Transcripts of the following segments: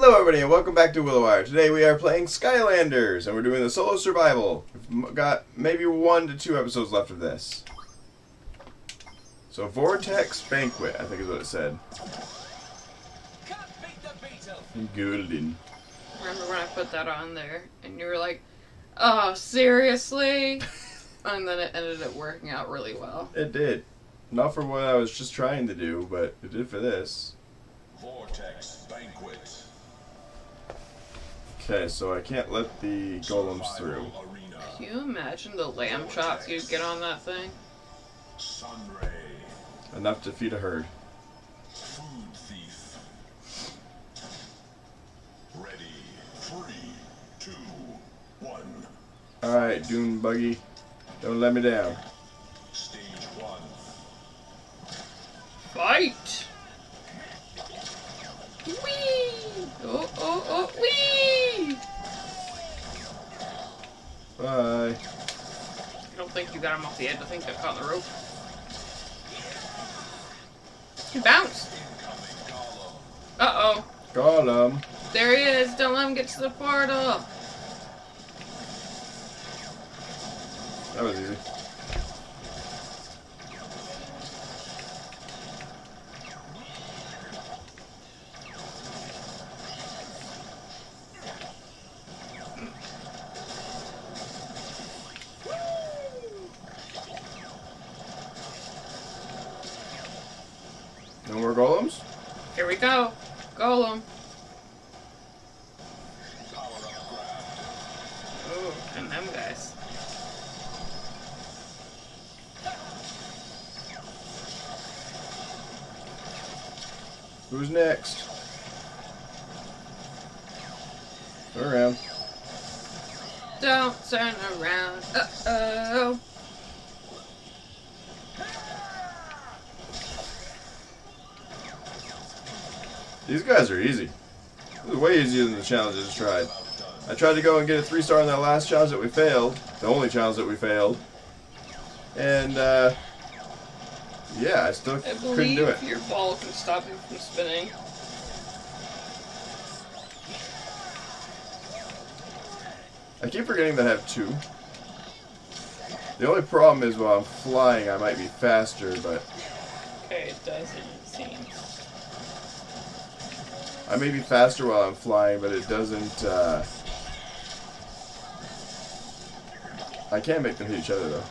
Hello everybody and welcome back to Willowier. Today we are playing Skylanders and we're doing the solo survival. We've got maybe one to two episodes left of this. So Vortex Banquet, I think is what it said. Golden. Remember when I put that on there and you were like, oh, seriously? and then it ended up working out really well. It did. Not for what I was just trying to do, but it did for this. Vortex Banquet. Okay, so I can't let the golems through. Can you imagine the lamb chops you'd get on that thing? Enough to feed a herd. Food Thief. Ready. Three, two, one. Alright, Dune Buggy. Don't let me down. Stage one. Fight! Whee! Oh, oh, oh, whee! Bye. I don't think you got him off the edge. I think got caught in the rope. He bounced. Uh-oh. Golem. There he is. Don't let him get to the portal. That was easy. No more golems? Here we go. Golem. Power up grab. Oh, and them guys. Who's next? Turn around. Don't turn around. Uh-oh. These guys are easy. This is way easier just tried. I tried to go and get a three star on that last challenge that we failed, the only challenge that we failed, and uh, yeah, I still I couldn't do it. your ball can stop you from spinning. I keep forgetting that I have two. The only problem is while I'm flying, I might be faster, but Okay, it doesn't seem. I may be faster while I'm flying, but it doesn't. Uh, I can't make them hit each other though.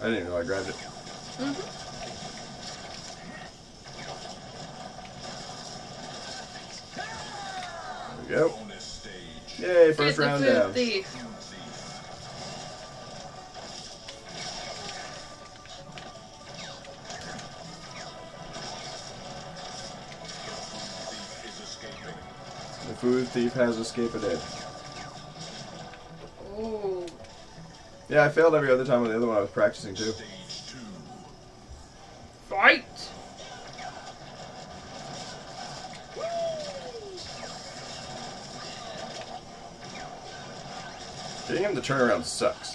I didn't even know I grabbed it. There we go. Yay, first Get round down. Thief. Food thief has escaped it. Oh, Yeah, I failed every other time on the other one I was practicing too. Fight! Getting him to turn around sucks.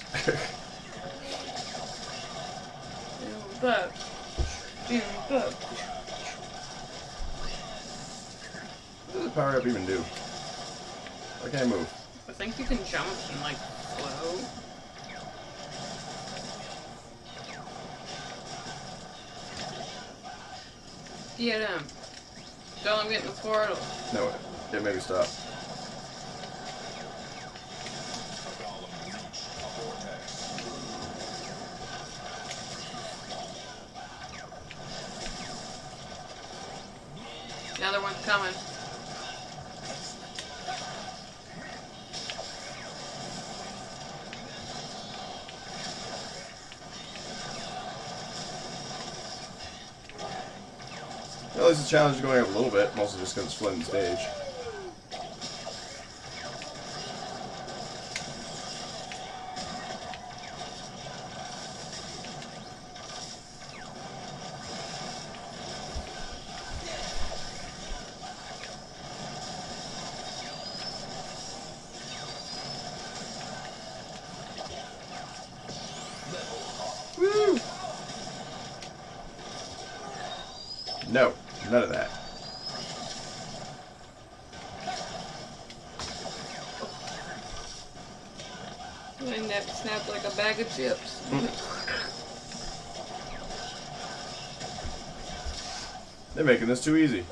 Boom, boom. Boom, boom. What does the power up even do? I can't move. I think you can jump and like flow. Get him. Don't let him get in the portal. No, it, made me stop. Another one's coming. At least the challenge is going up a little bit, mostly just because it's the stage. This too easy.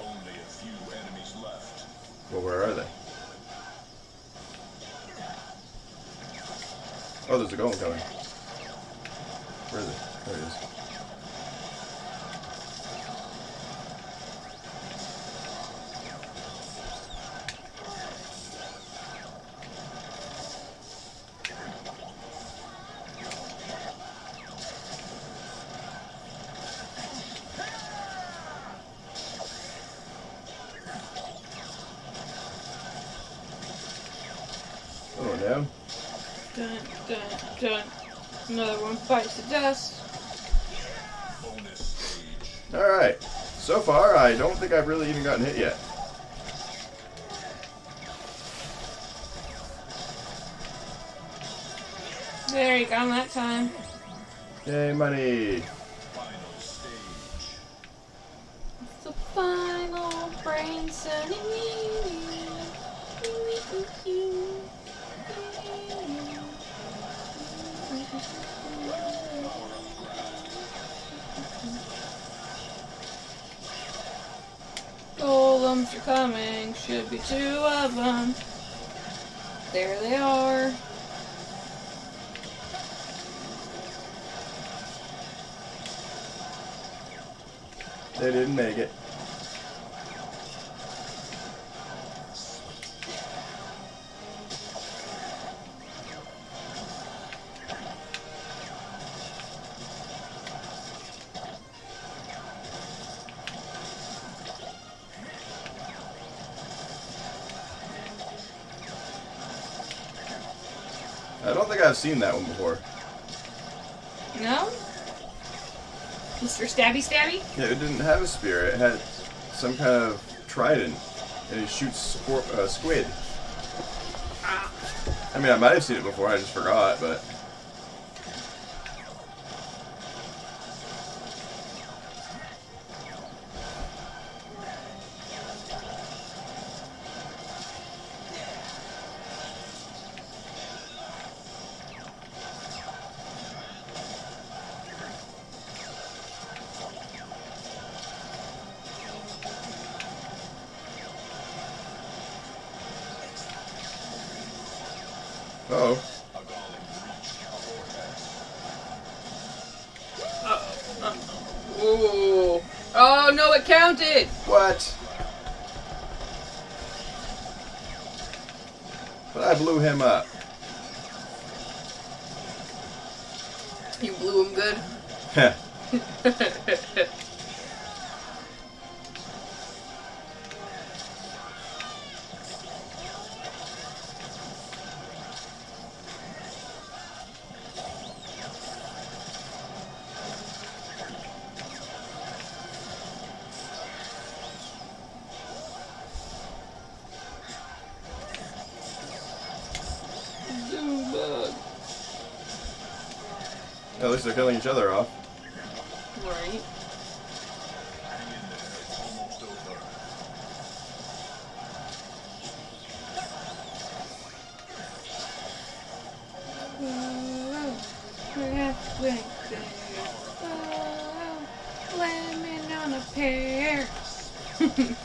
They didn't make it. I don't think I've seen that one before. No? Mr. Stabby Stabby? Yeah, it didn't have a spear. It had some kind of trident, and it shoots uh, squid. Ah. I mean, I might have seen it before. I just forgot, but Least they're killing each other off. Right. Hang in there, it's almost over. Lemon on a pear.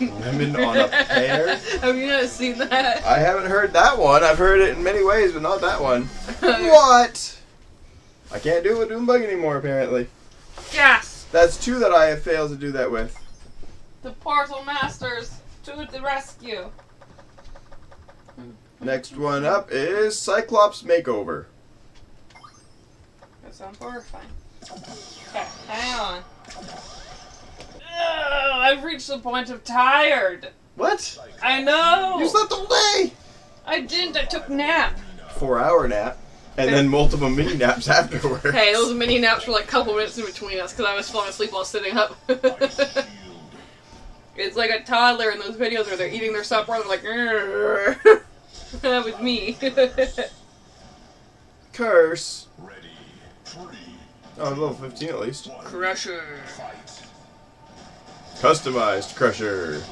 Lemon on a pear? Have you not seen that? I haven't heard that one. I've heard it in many ways, but not that one. What? I can't do it with Dune Bug anymore, apparently. yes! That's two that I have failed to do that with. The Portal Masters to the rescue. Next one up is Cyclops Makeover. That sounds horrifying. Okay, hang on. Ugh, I've reached the point of tired. What? I know. You slept all day! I didn't. I took nap. Four hour nap. And then multiple mini naps afterwards. Hey, those mini naps were like a couple minutes in between us because I was falling asleep while sitting up. It's like a toddler in those videos where they're eating their supper and they're like, "Grr." that was me. Curse. Ready. Three. Oh, level 15 at least. Crusher. Customized Crusher.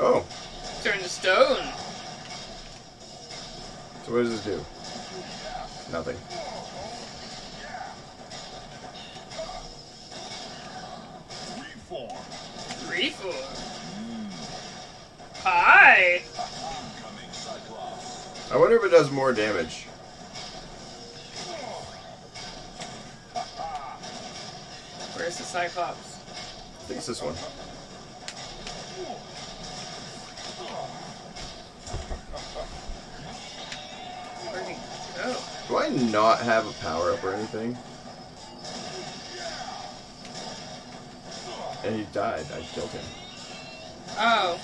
Oh, Turn to stone. so what does this do? Nothing. Reform. Hmm. Reform. Hi. Incoming Cyclops. I wonder if it does more damage. Where's the Cyclops? I think it's this one. Do I not have a power up or anything? And he died. I killed him. Oh.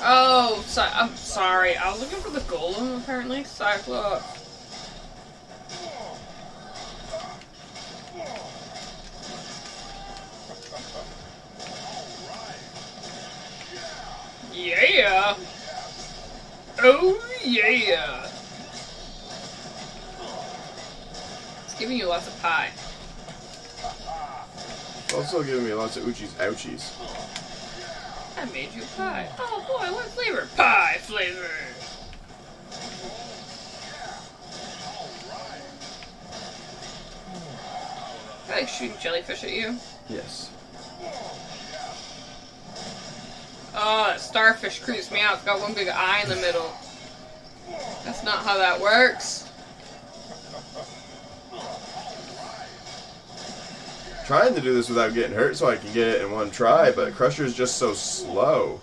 Oh, so, I'm sorry. I was looking for the golem, apparently. Cyclops. Yeah. Oh, yeah. It's giving you lots of pie. Also giving me lots of Uchi's ouchies. I made you pie. Oh boy, what flavor? Pie flavor. I like shooting jellyfish at you. Yes. Oh, that starfish creeps me out. It's got one big eye in the middle. That's not how that works. Trying to do this without getting hurt so I can get it in one try, but Crusher's just so slow.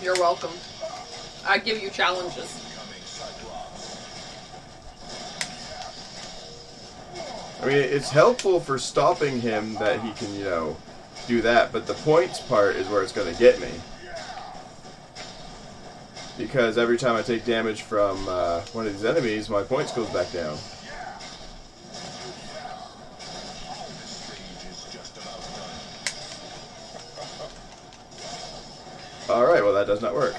You're welcome. I give you challenges. I mean, it's helpful for stopping him that he can, you know, do that, but the points part is where it's going to get me. Because every time I take damage from uh, one of these enemies, my points goes back down. Alright, well that does not work.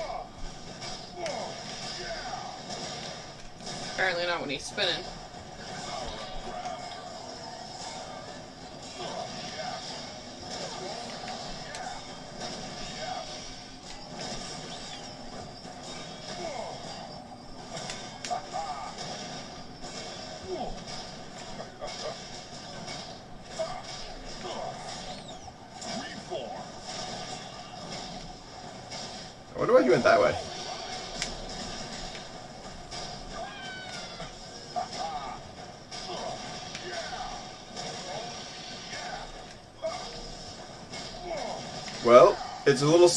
Apparently not when he's spinning.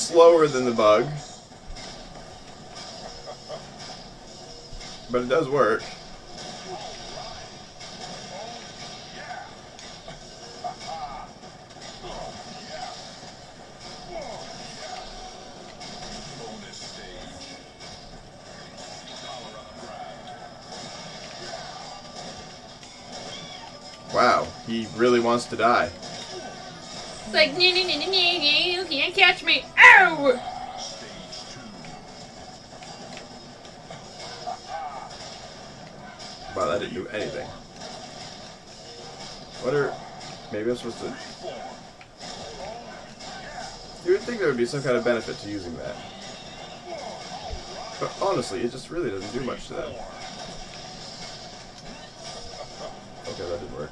Slower than the bug. But it does work. Wow, he really wants to die. It's like, no, no, no, no, no, you can't catch me. Ow! Wow, that didn't do anything. What are... Maybe I'm supposed to... You would think there would be some kind of benefit to using that. But honestly, it just really doesn't do much to that. Okay, that didn't work.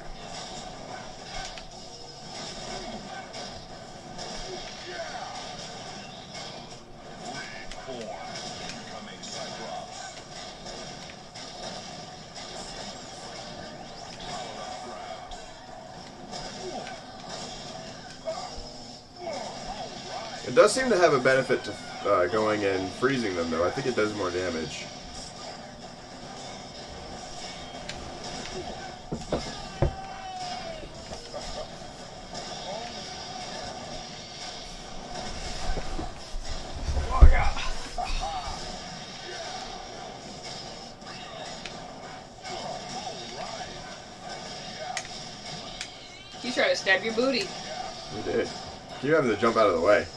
Does seem to have a benefit to uh, going and freezing them, though. I think it does more damage. He's trying to stab your booty. We did. You having to jump out of the way.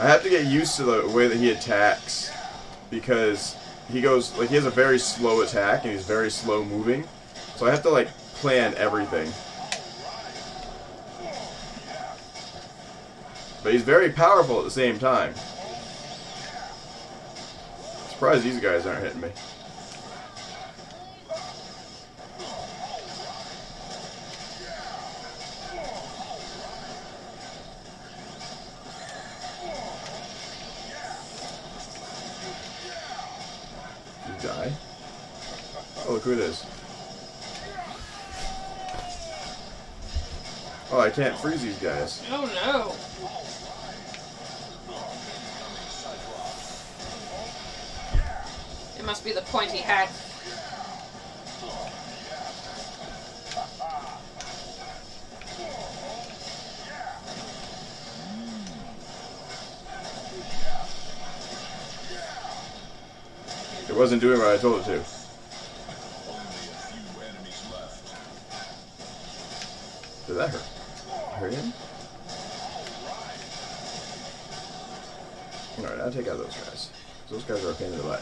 I have to get used to the way that he attacks. because he goes like he has a very slow attack and he's very slow moving. So I have to like plan everything. But he's very powerful at the same time. Surprised these guys aren't hitting me. Can't freeze these guys. Oh no. It must be the pointy hat. It wasn't doing what I told it to. Take out those guys. Those guys are a pain in the butt.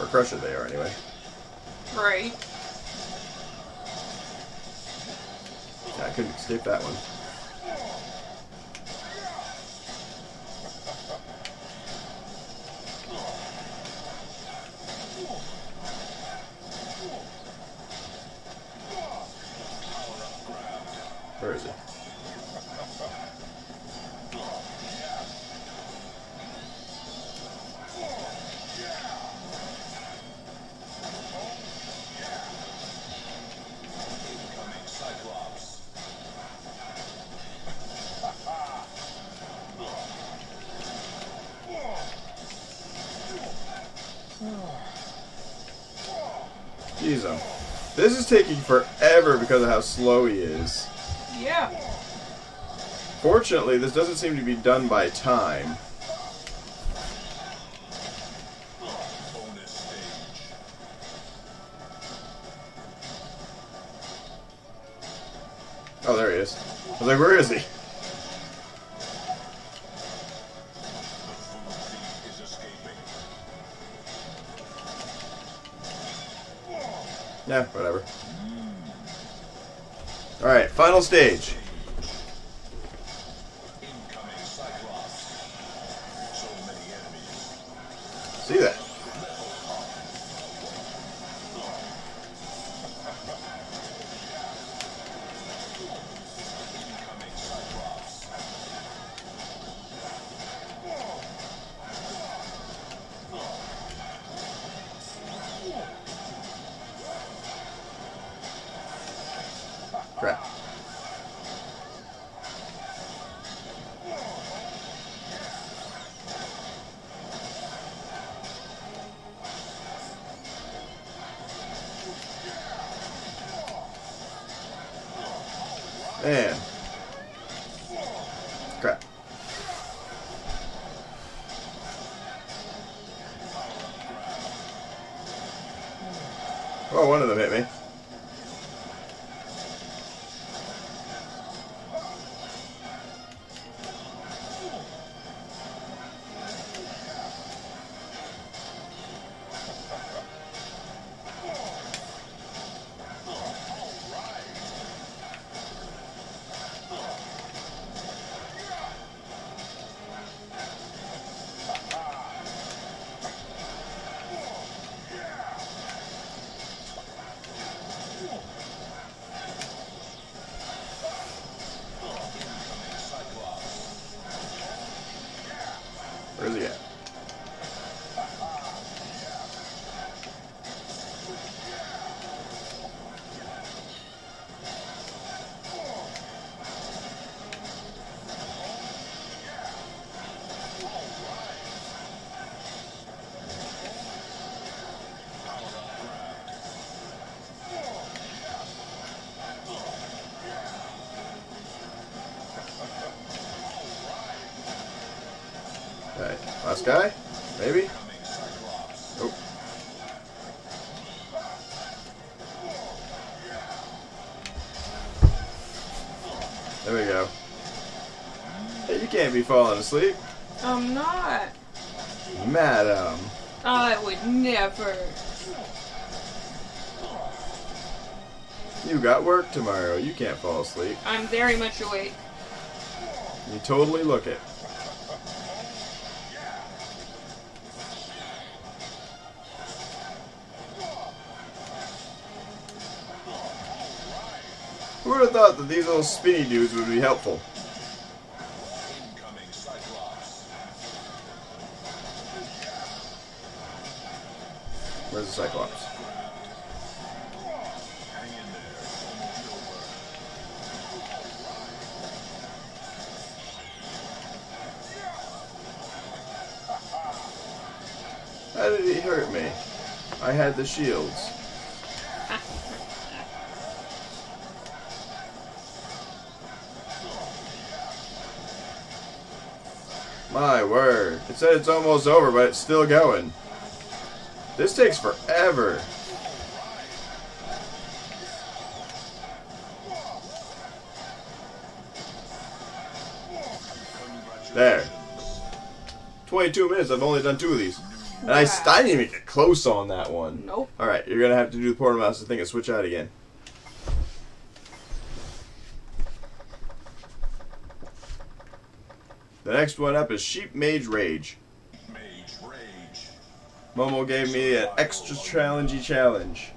Or crusher they are anyway. Right. Yeah, I couldn't escape that one. Taking forever because of how slow he is. Yeah. Fortunately, this doesn't seem to be done by time. Man. Last guy? Maybe? There we go. Hey, you can't be falling asleep. I'm not. Madam. I would never. You got work tomorrow. You can't fall asleep. I'm very much awake. You totally look it. These little spinny dudes would be helpful? Where's the Cyclops? How did he hurt me? I had the shields. Said it's almost over, but it's still going. This takes forever. There. 22 minutes, I've only done two of these. And I, I didn't even get close on that one. Nope. Alright, you're gonna have to do the portal mouse thing and switch out again. Next one up is Sheep Mage Rage. Mage Rage. Momo gave me an extra challengey challenge.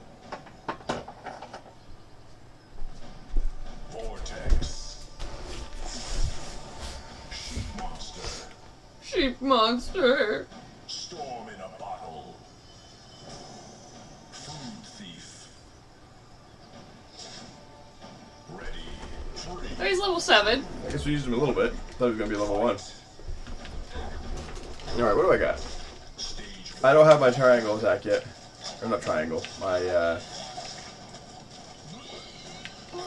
My triangle attack yet. Or not triangle. My uh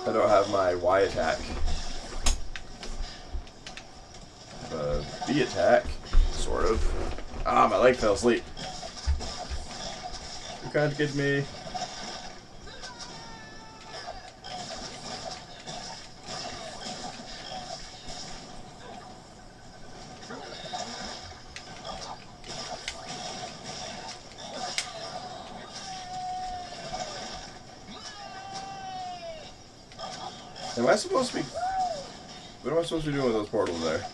I don't have my Y attack. Uh, B attack, sort of. Ah, my leg fell asleep. You can't get me. What be doing with those portals there?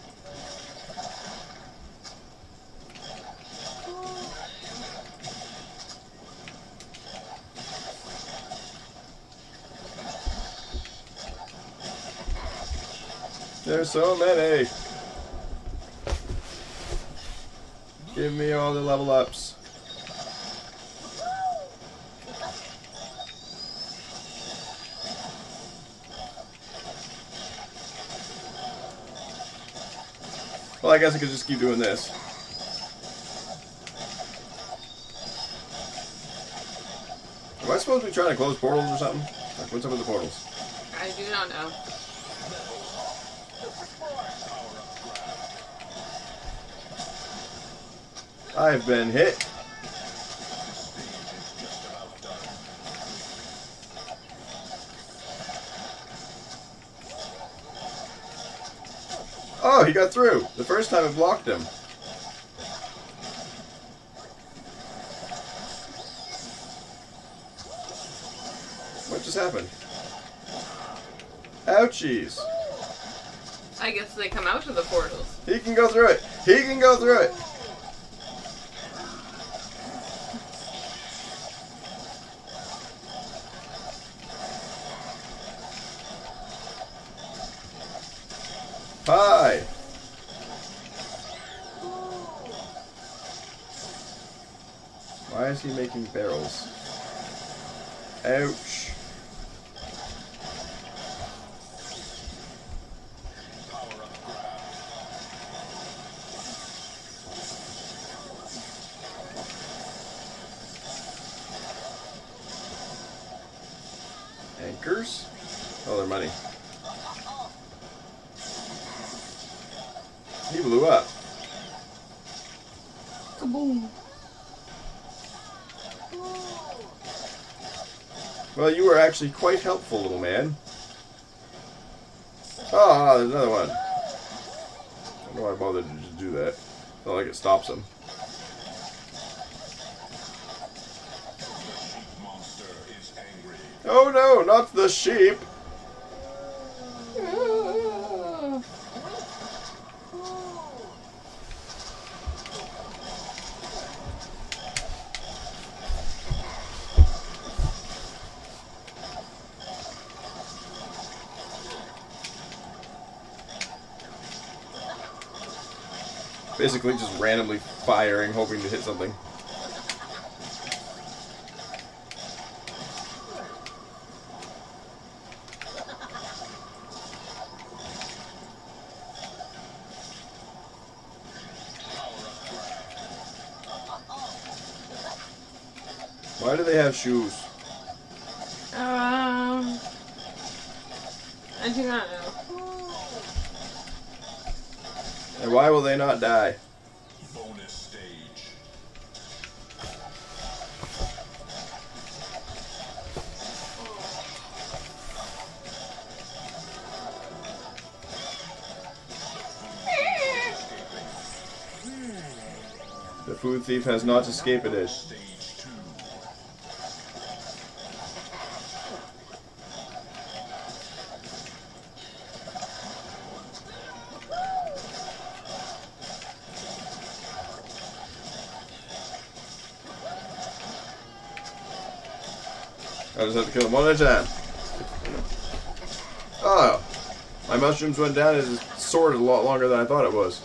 There's so many. Give me all the level ups. Guess I could just keep doing this. Am I supposed to be trying to close portals or something? Like, what's up with the portals? I do not know. I've been hit. He got through. The first time it blocked him. What just happened? Ouchies. I guess they come out of the portals. He can go through it. He can go through it. actually quite helpful, little man. Ah, there's another one. I don't know why I bothered to just do that. It's not like it stops him. Oh no, not the sheep! Basically just randomly firing, hoping to hit something. Why do they have shoes? Um, I do not why will they not die? Bonus stage. The food thief has not escaped it. Kill them one at a time. Oh, my mushrooms went down. His sword is a lot longer than I thought it was.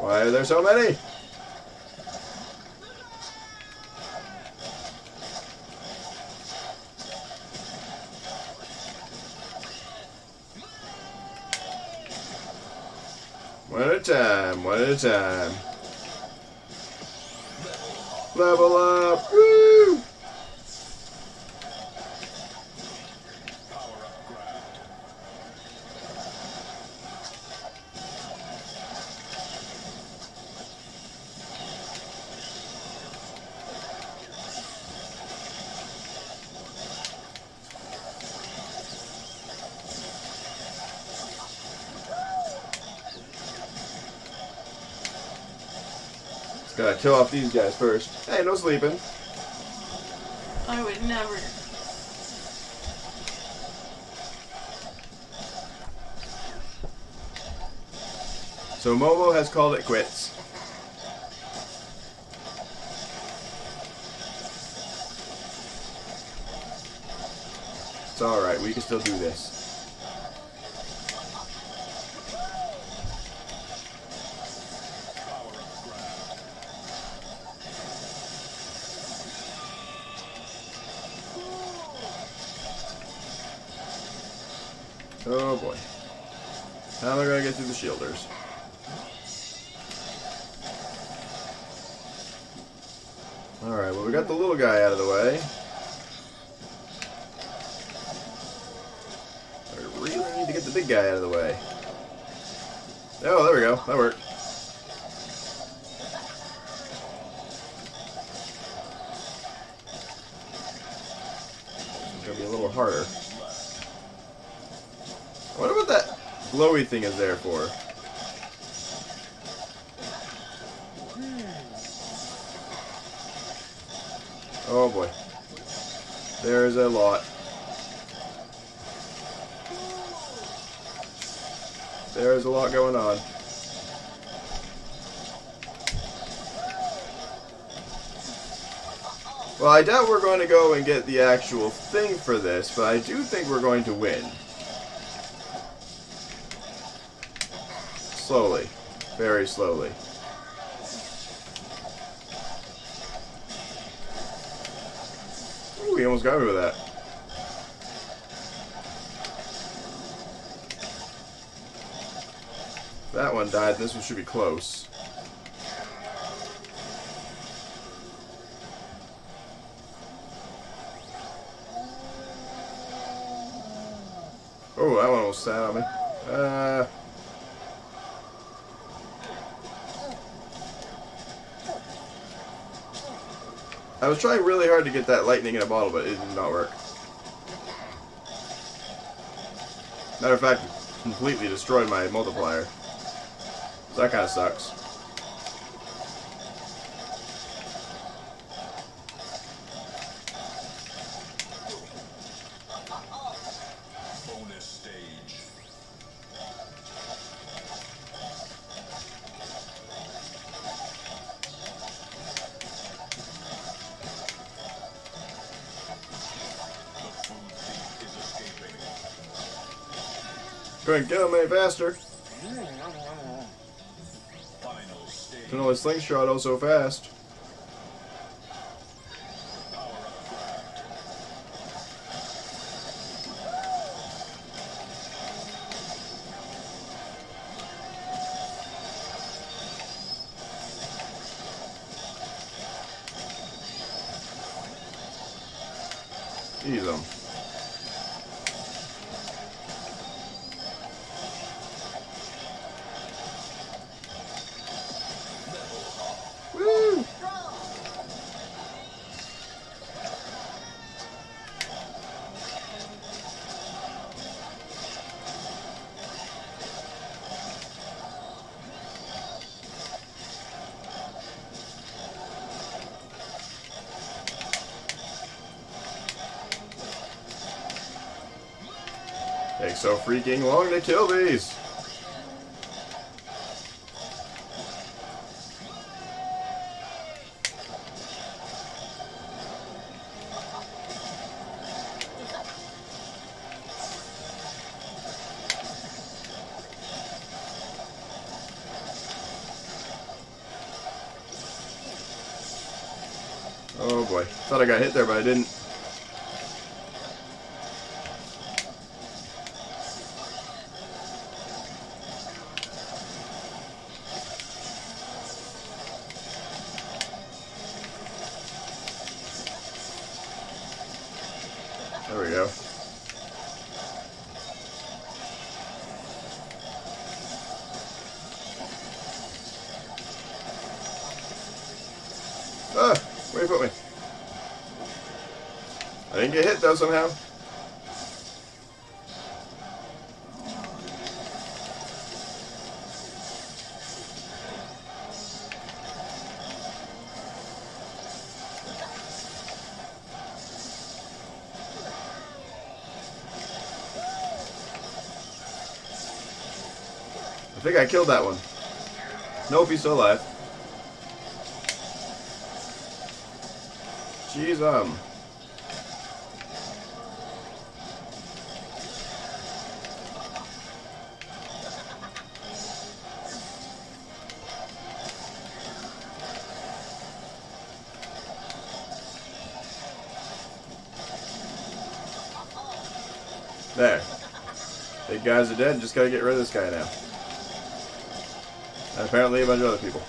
Why are there so many? Time, time. Level up! Gotta kill off these guys first. Hey, no sleeping. I would never. So Momo has called it quits. It's alright, we can still do this. And get the actual thing for this, but I do think we're going to win. Slowly. Very slowly. Ooh, he almost got me with that. That one died. This one should be close. Uh, I was trying really hard to get that lightning in a bottle, but it did not work. Matter of fact, completely destroyed my multiplier. So that kind of sucks. Couldn't get him any faster. Can only slingshot oh so fast. Freaking long to kill these. Oh boy. Thought I got hit there, but I didn't. Somehow. I think I killed that one. Nope, he's still alive. Jeez, um. Guys are dead, just gotta get rid of this guy now. And apparently a bunch of other people.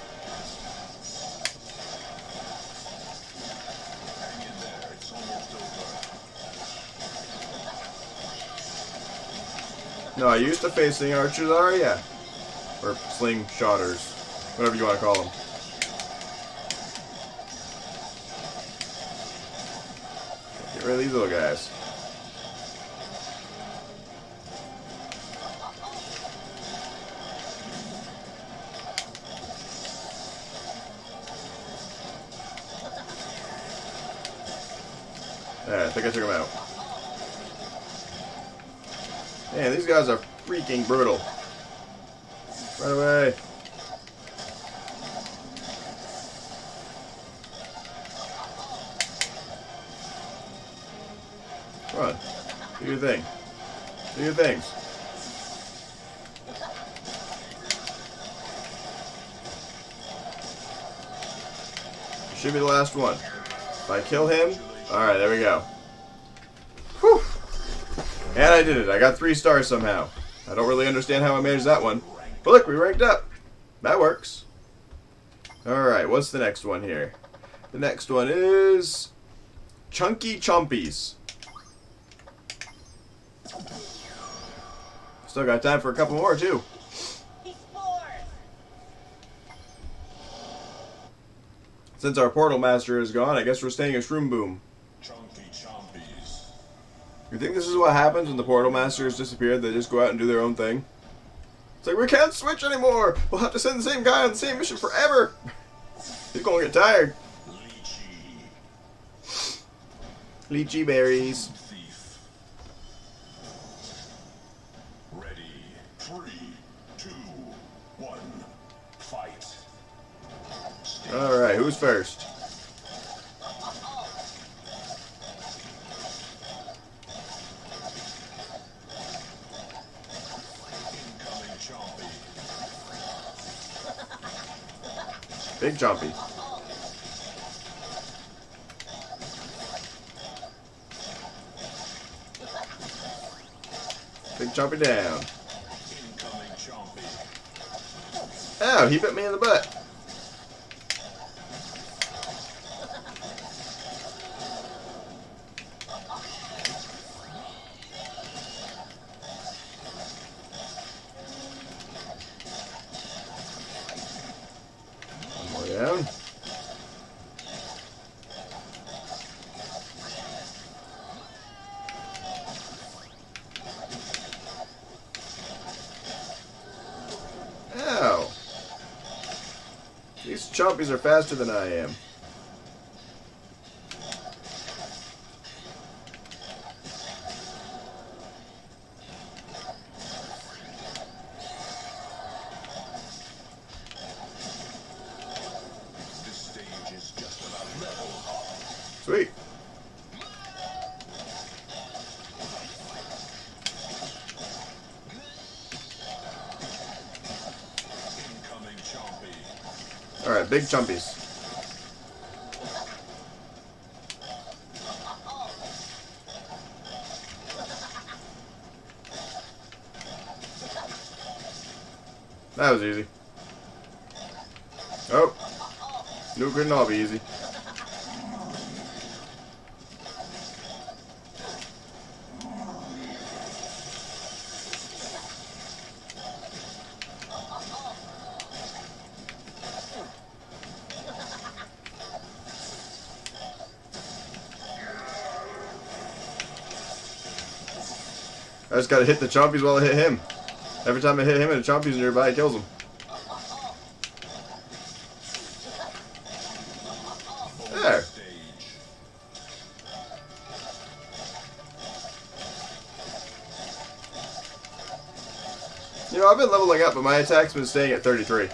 No, I used to facing archers are yeah. Or slingshotters. Whatever you want to call them. Get rid of these little guys. Guys are freaking brutal. Right away. On. Do your thing. Do your things. Should be the last one. If I kill him, alright, there we go. And I did it. I got three stars somehow. I don't really understand how I managed that one. But look, we ranked up. That works. Alright, what's the next one here? The next one is... Chunky Chompies. Still got time for a couple more, too. Since our portal master is gone, I guess we're staying at Shroom Boom. You think this is what happens when the portal masters disappear? They just go out and do their own thing? It's like, we can't switch anymore! We'll have to send the same guy on the same mission forever! He's gonna get tired. Lychee. Lychee berries. Thief. Ready. Three, two, one. Fight. Alright, who's first? Big Jumpy. Big Jumpy down. Oh, he bit me in the butt. Chompies are faster than I am. Chompies. That was easy. Oh. New couldn't all be easy. Just gotta hit the chompies while I hit him. Every time I hit him and the chompy's nearby, it kills him. There. You know, I've been leveling up, but my attack's been staying at 33.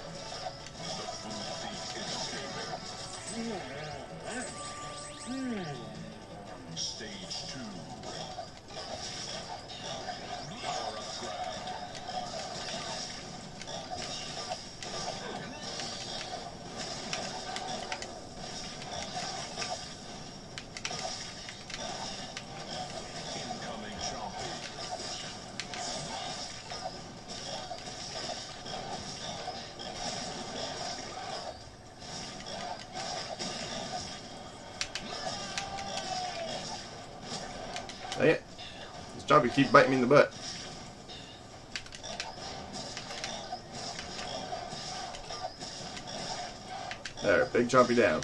There, big chompy down.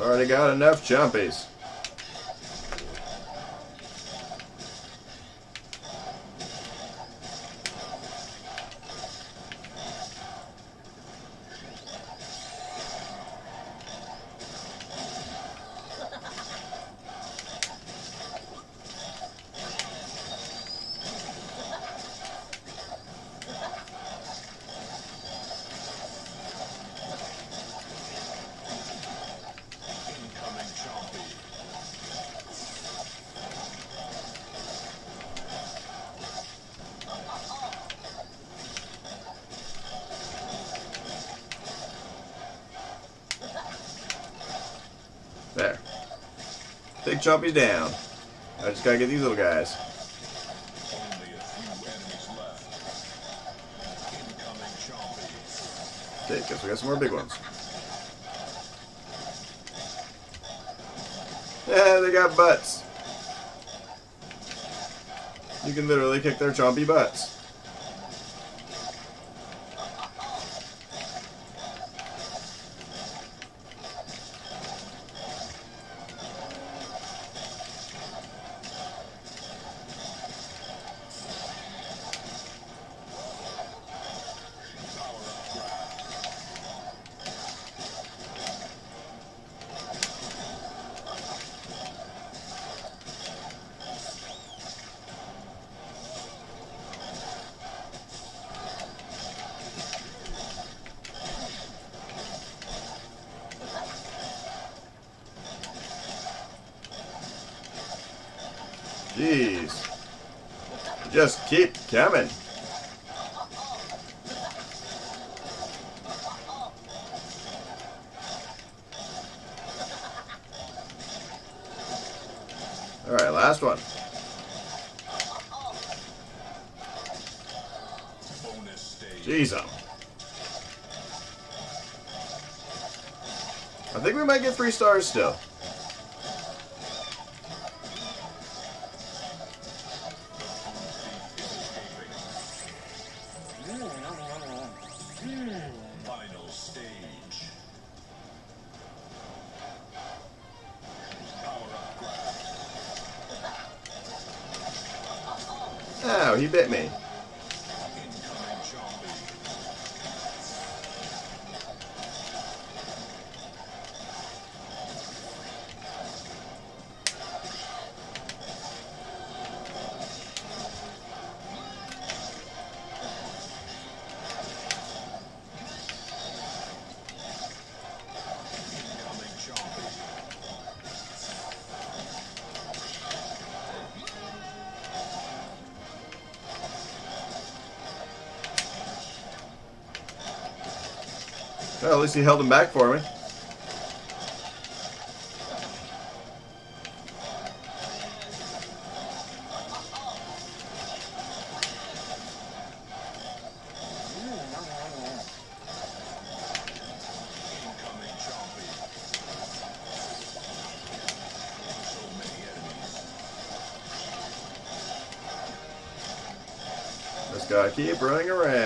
Already got enough chompies. Big chompy's down. I just gotta get these little guys. Okay, guess we got some more big ones. Yeah, they got butts. You can literally kick their chompy butts. Keep coming. Alright, last one. Jeez, um. I think we might get three stars still. Least he held him back for me. Just gotta keep running around.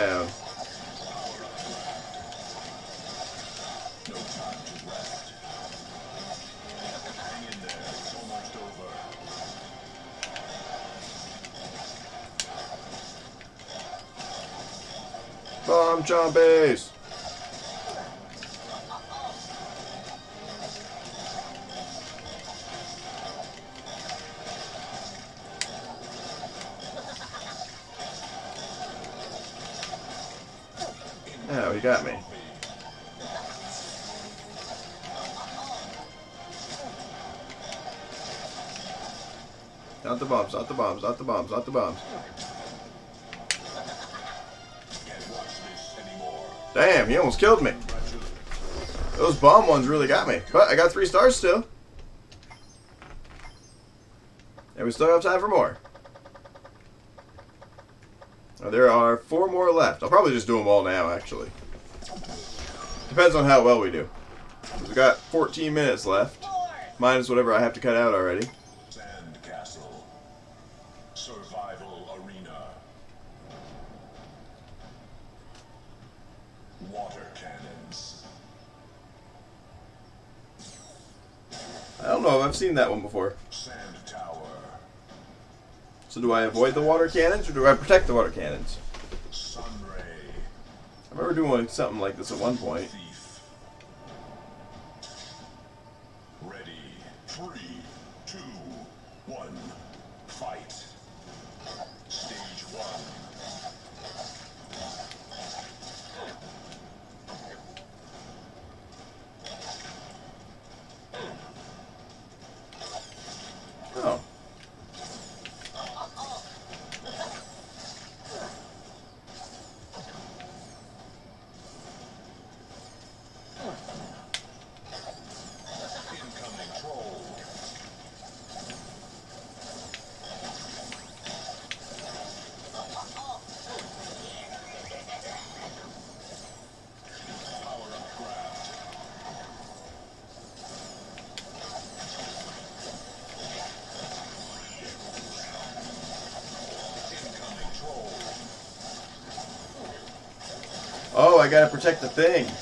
Not the bombs, not the bombs, not the bombs, not the bombs. Damn, he almost killed me. Those bomb ones really got me. But I got three stars still. And we still have time for more. Uh, There are four more left. I'll probably just do them all now, actually. Depends on how well we do. We've got 14 minutes left, minus whatever I have to cut out already. Seen that one before. Sand Tower. So do I avoid the water cannons or do I protect the water cannons? Sunray. I remember doing something like this at one point. Protect the thing.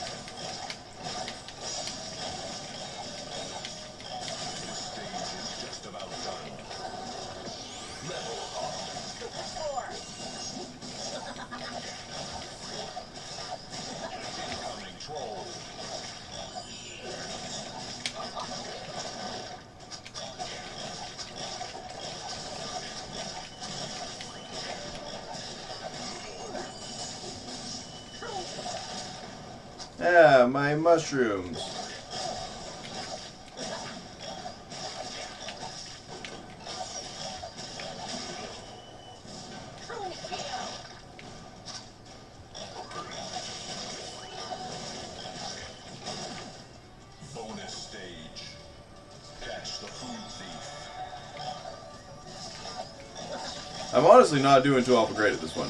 Ah, my mushrooms. Bonus stage. Catch the food thief. I'm honestly not doing too awful great at this one.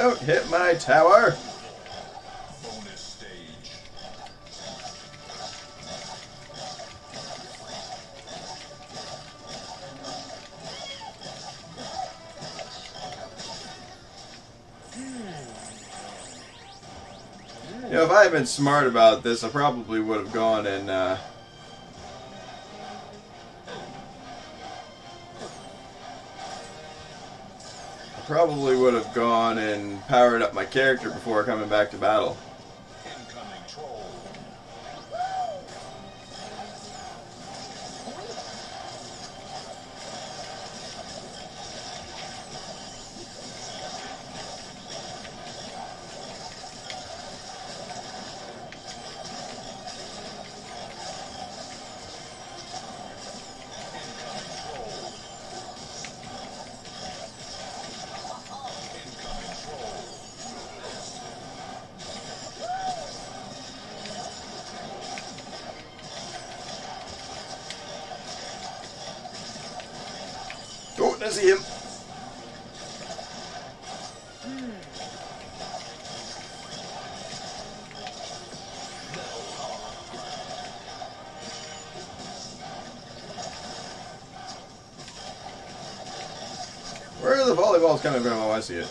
Don't hit my tower! You know, if I had been smart about this, I probably would have gone and, uh... probably would have gone and powered up my character before coming back to battle. Coming from? Oh, I see it.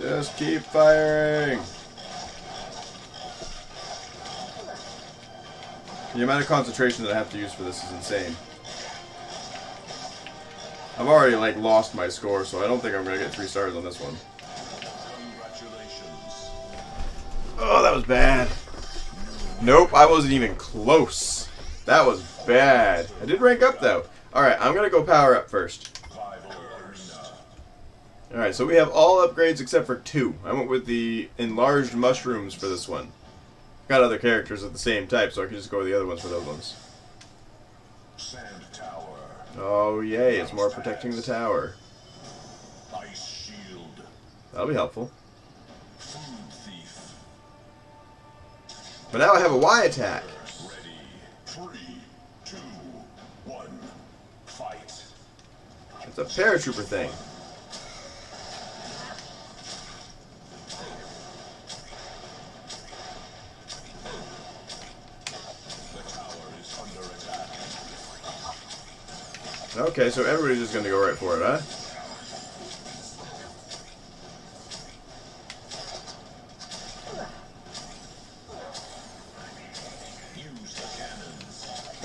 Just keep firing. The amount of concentration that I have to use for this is insane. I've already like lost my score, so I don't think I'm gonna get three stars on this one. Congratulations. Oh, that was bad. Nope, I wasn't even close. That was bad. I did rank up though. Alright, I'm gonna go power up first. Alright, so we have all upgrades except for two. I went with the enlarged mushrooms for this one. Got other characters of the same type, so I can just go with the other ones for those ones. Sand tower. Oh, yay, it's more protecting the tower. Ice shield. That'll be helpful. Food thief. But now I have a Y attack. Ready. Three, two, one. Fight. It's a paratrooper thing. Okay, so everybody's just gonna go right for it, huh?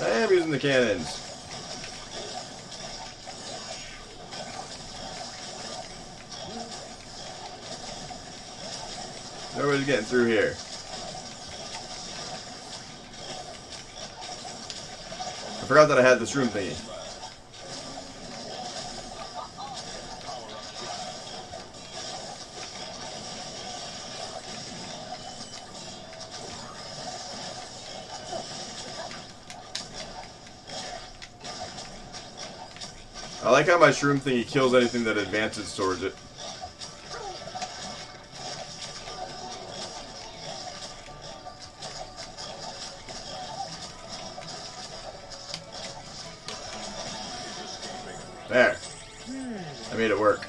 I am using the cannons. Nobody's getting through here. I forgot that I had this room thingy. Like how my shroom thingy kills anything that advances towards it. There. I made it work.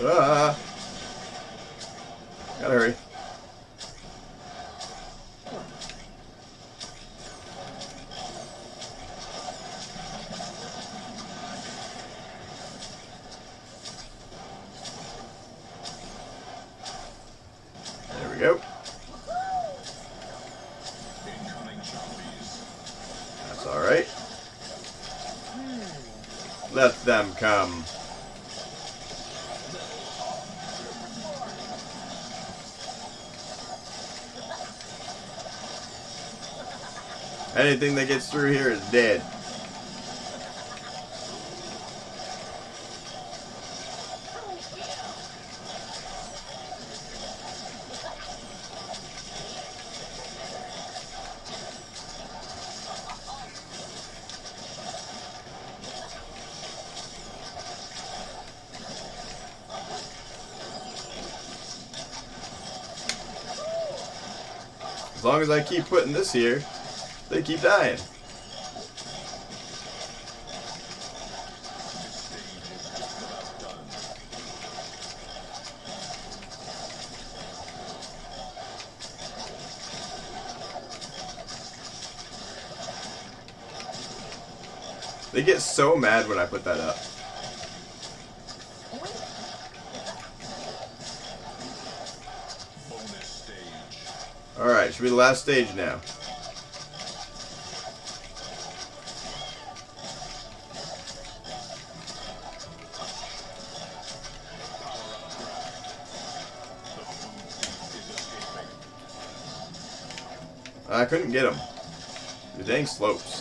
Ah. Gotta hurry. Anything that gets through here is dead. As long as I keep putting this here, they keep dying. They get so mad when I put that up. Alright, should be the last stage now. I couldn't get him. The dang slopes.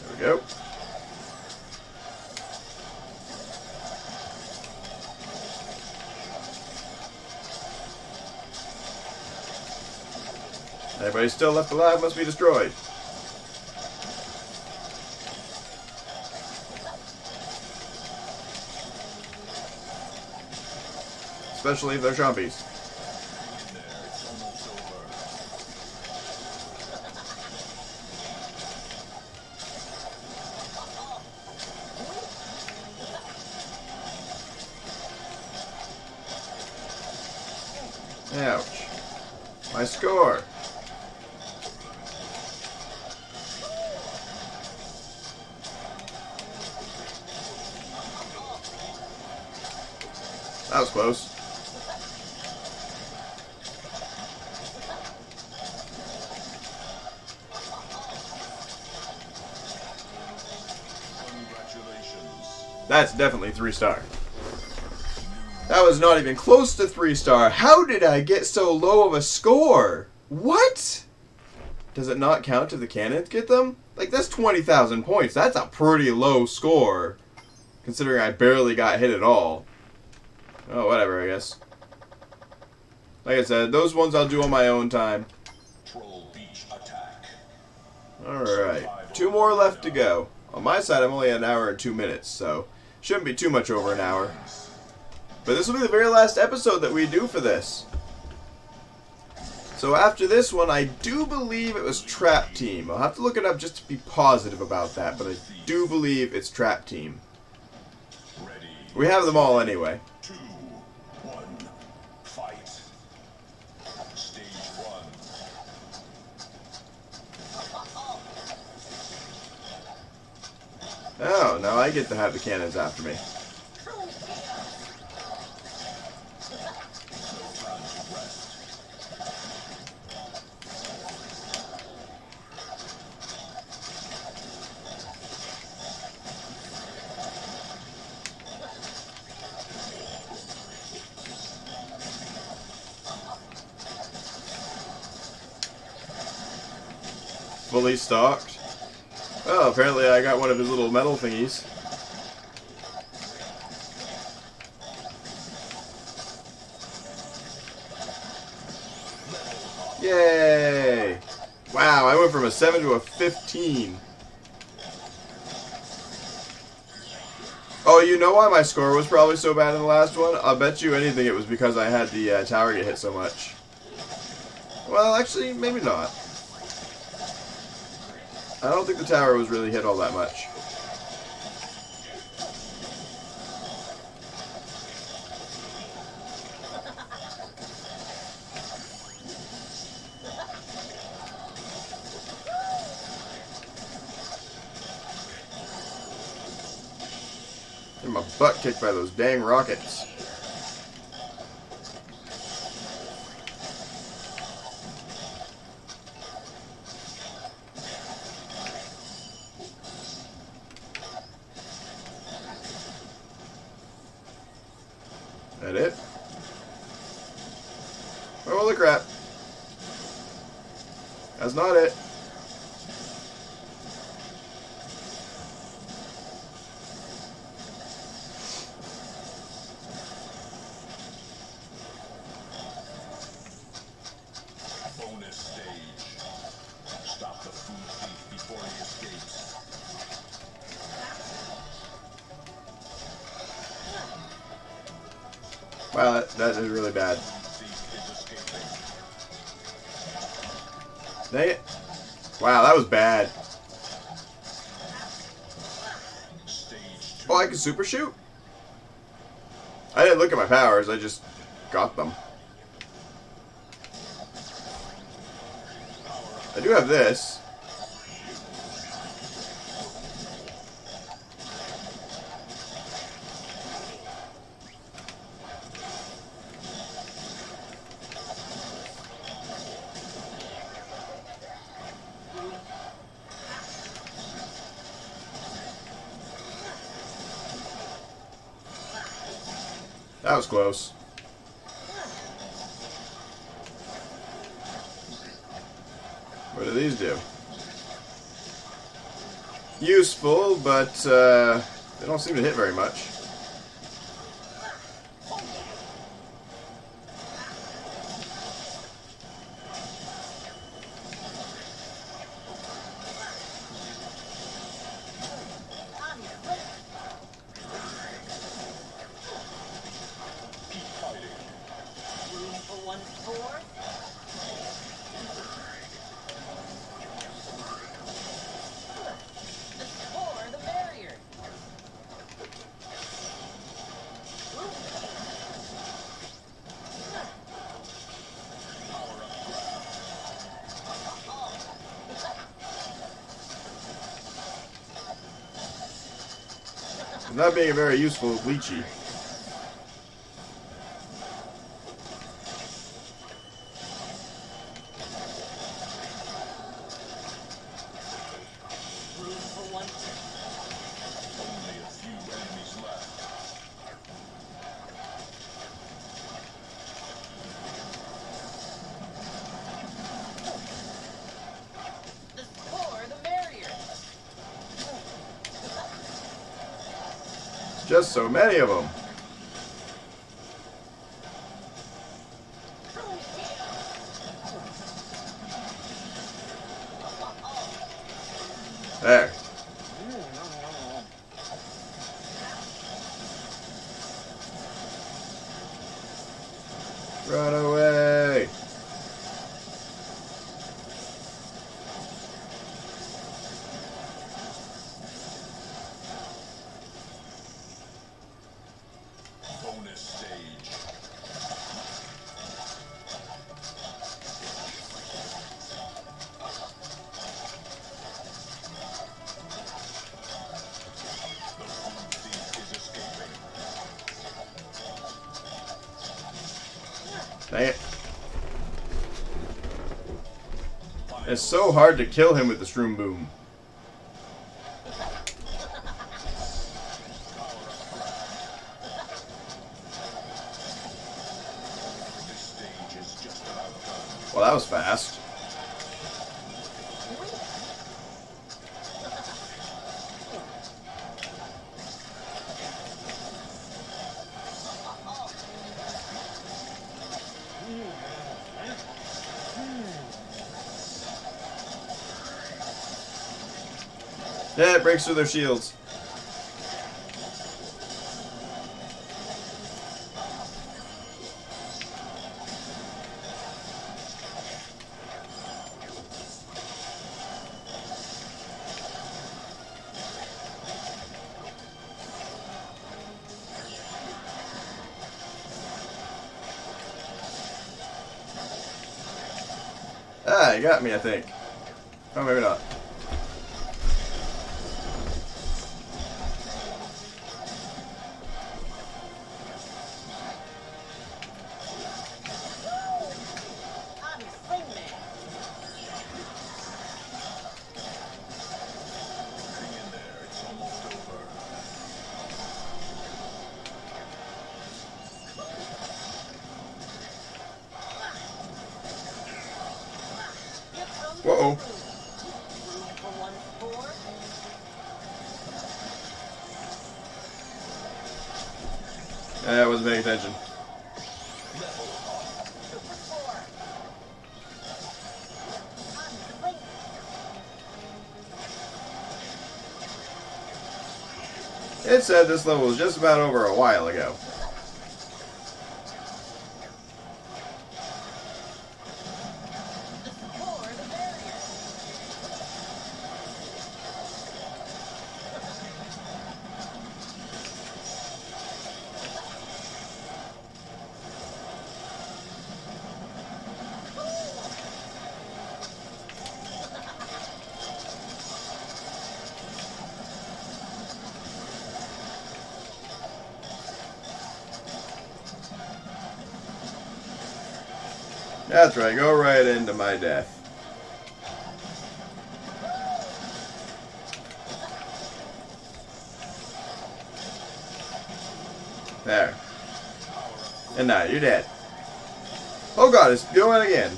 There we go. Anybody still left alive must be destroyed. Especially if they're zombies. Three star. That was not even close to three star. How did I get so low of a score? What? Does it not count if the cannons get them? Like, that's 20,000 points. That's a pretty low score. Considering I barely got hit at all. Oh, whatever, I guess. Like I said, those ones I'll do on my own time. Alright. Two more left to go. On my side, I'm only an hour and two minutes, so shouldn't be too much over an hour. But this will be the very last episode that we do for this. So after this one, I do believe it was Trap Team. I'll have to look it up just to be positive about that, but I do believe it's Trap Team. We have them all anyway. Get to have the cannons after me. Fully stocked. Oh, apparently I got one of his little metal thingies. 7 to a 15. Oh, you know why my score was probably so bad in the last one? I'll bet you anything it was because I had the uh, tower get hit so much. Well, actually, maybe not. I don't think the tower was really hit all that much. Kicked by those dang rockets. Super shoot? I didn't look at my powers, I just got them. I do have this. Close. What do these do? Useful, but uh, they don't seem to hit very much. Not being very useful. Room so many of them. It's so hard to kill him with the Shroomboom. Breaks through their shields. Ah, you got me, I think. It said this level was just about over a while ago. That's right, go right into my death. There. And now you're dead. Oh god, it's doing it again.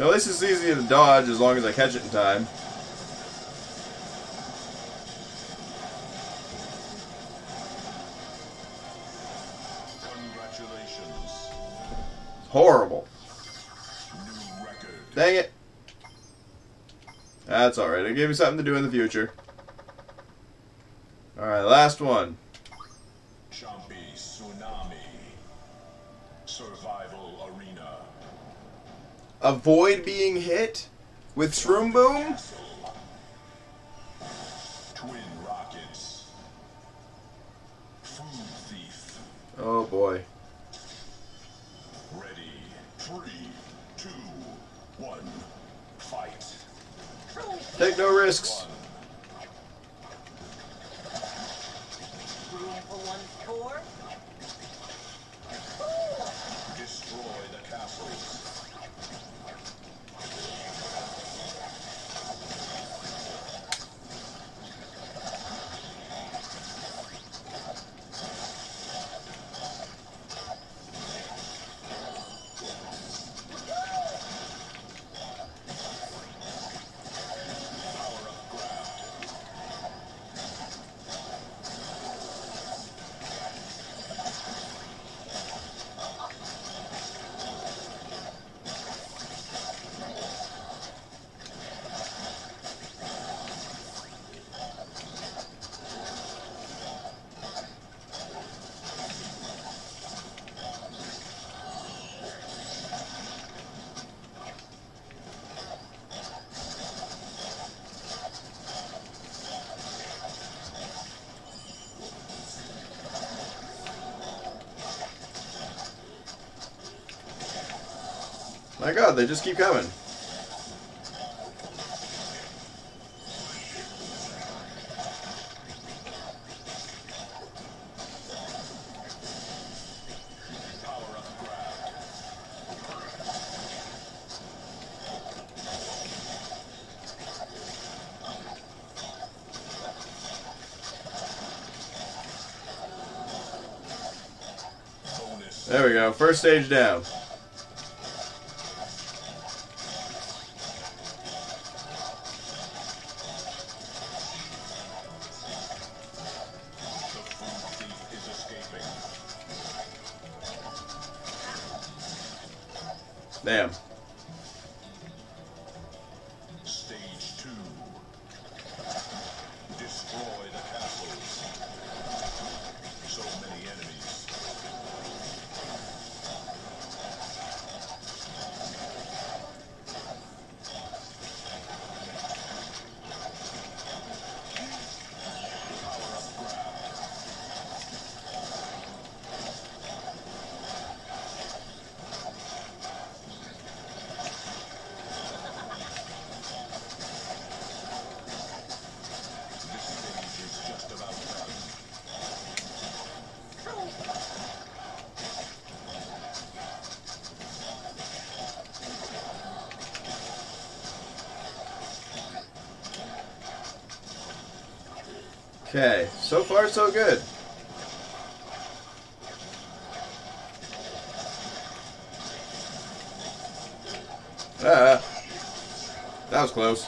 At least it's easy to dodge as long as I catch it in time. It'll give me something to do in the future. Alright, last one. Chompy Tsunami. Survival Arena. Avoid being hit with Shroomboom? My god, they just keep coming. There we go. First stage down. Okay, so far so good. Ah, that was close.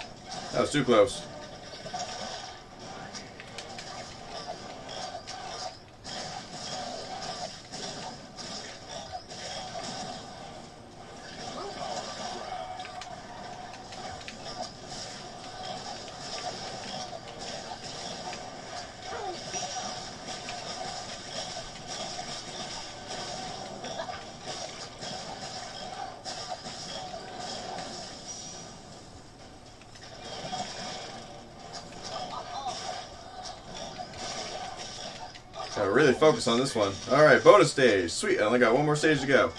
That was too close. Focus on this one. Alright, bonus stage. Sweet, I only got one more stage to go.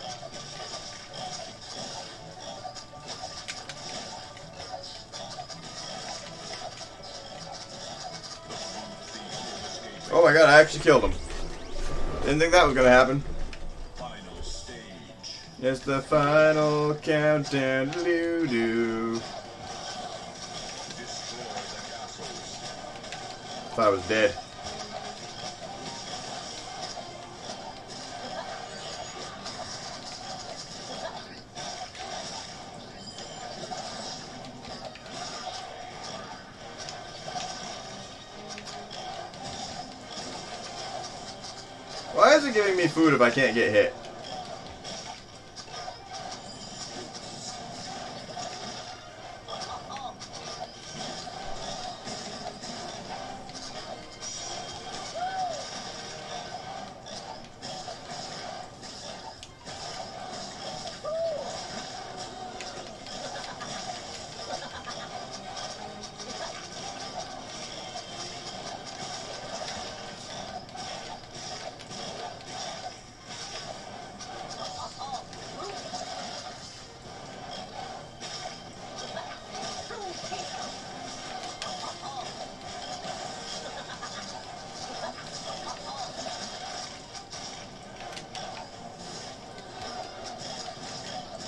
Oh my god, I actually killed him. Didn't think that was gonna happen. It's the final countdown. Doo doo. Thought I was dead. Food if I can't get hit?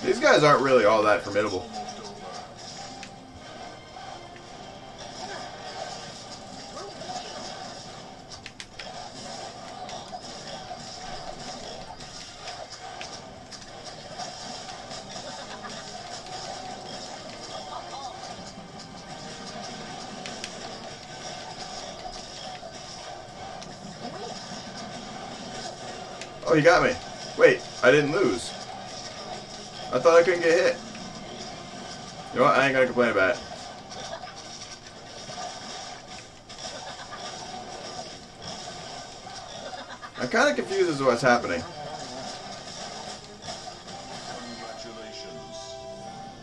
These guys aren't really all that formidable. Oh, you got me. Wait, I didn't lose. I thought I couldn't get hit. You know what? I ain't gonna complain about it. I'm kind of confused as to what's happening. Congratulations.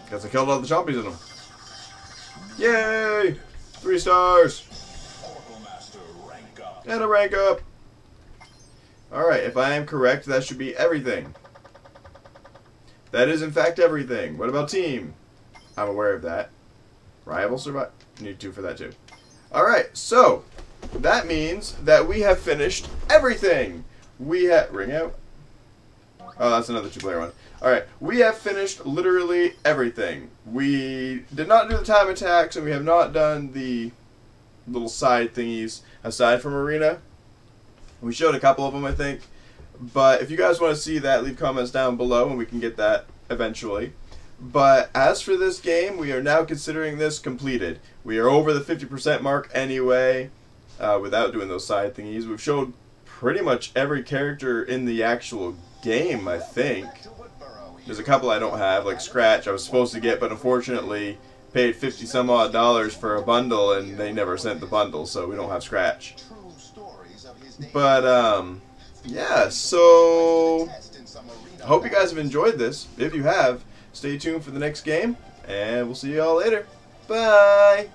Because I killed all the zombies in them. Yay! Three stars! And a rank up! Alright, if I am correct, that should be everything. That is in fact everything. What about team? I'm aware of that. Rival survive. Need two for that too. Alright, so that means that we have finished everything. We have ring out. Oh, that's another two player one. Alright, we have finished literally everything. We did not do the time attacks and we have not done the little side thingies aside from arena. We showed a couple of them, I think. But if you guys want to see that, leave comments down below and we can get that eventually. But as for this game, we are now considering this completed. We are over the 50% mark anyway, uh, without doing those side thingies. We've showed pretty much every character in the actual game, I think. There's a couple I don't have, like Scratch, I was supposed to get, but unfortunately paid 50 some odd dollars for a bundle and they never sent the bundle, so we don't have Scratch. But, um, yeah, so I hope you guys have enjoyed this. If you have, stay tuned for the next game, and we'll see you all later. Bye!